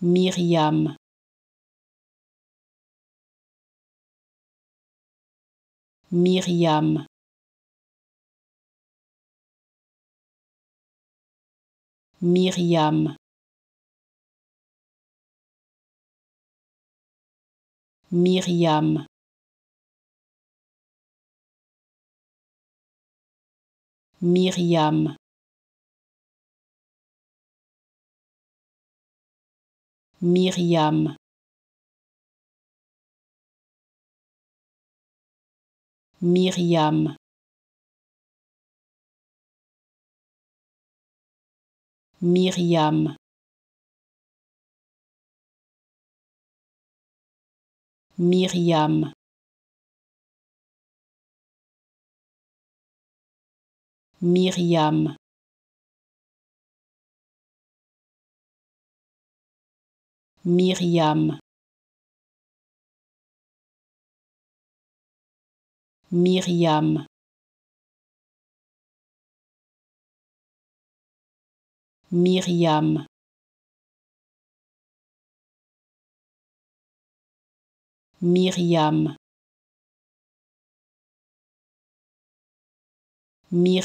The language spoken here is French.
Myriam. Myriam. Myriam. Myriam. Myriam Myriam. Myriam. Myriam. Myriam. Myriam Myriam. Myriam. Myriam. Myriam. Myriam